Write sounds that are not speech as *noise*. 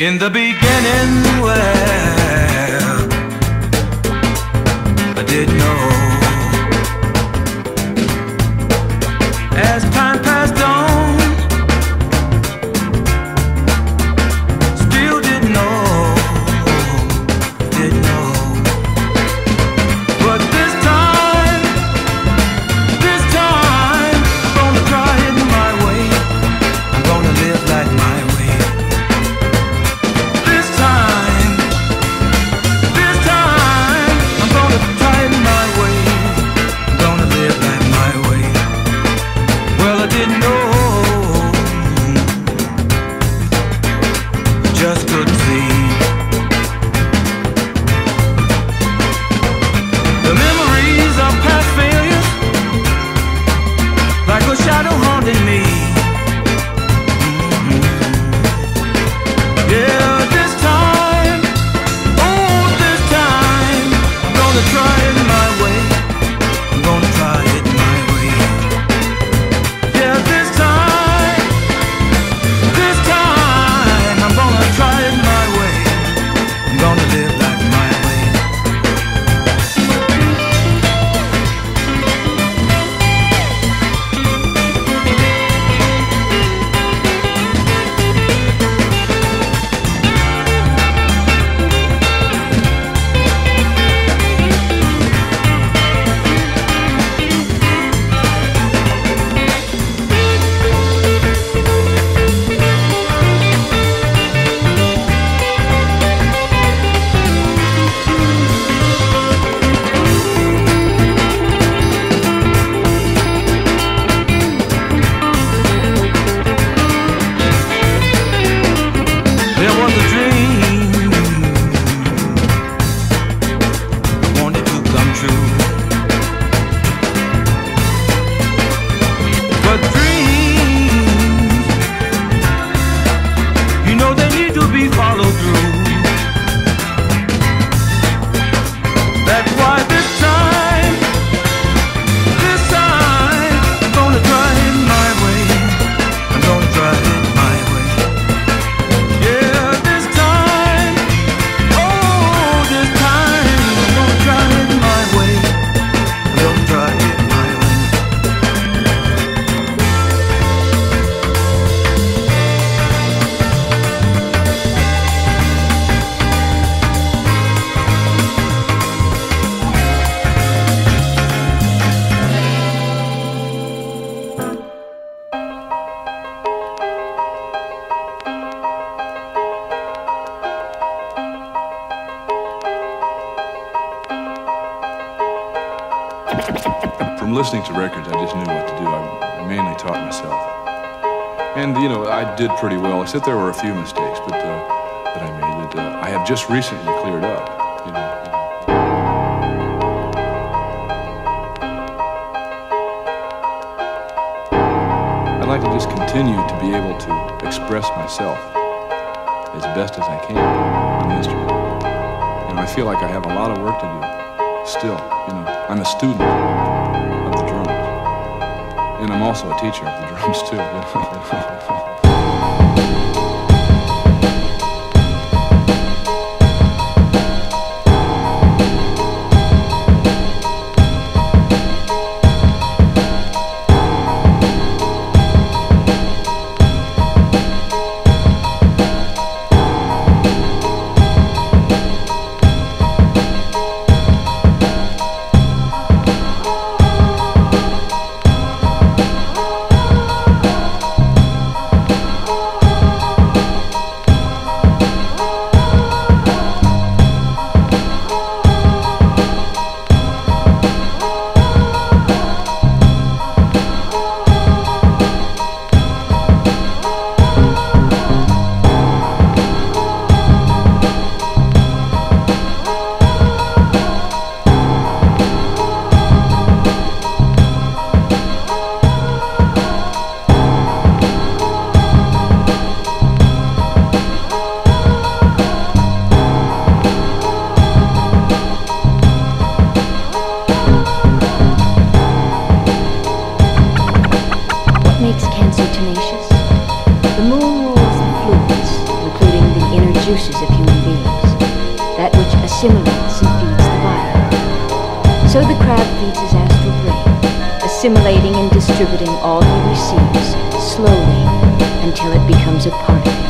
In the beginning, well, I didn't know. Gonna try From listening to records, I just knew what to do. I, mainly taught myself. And, you know, I did pretty well, except there were a few mistakes but, uh, that I made that uh, I have just recently cleared up. You know, I'd like to just continue to be able to express myself as best as I can on the instrument. And I feel like I have a lot of work to do still. You know, I'm a student of the drums. And I'm also a teacher of the drums too. *laughs* juices of human beings, that which assimilates and feeds the body. So the crab feeds his astral brain, assimilating and distributing all he receives slowly until it becomes a part of him.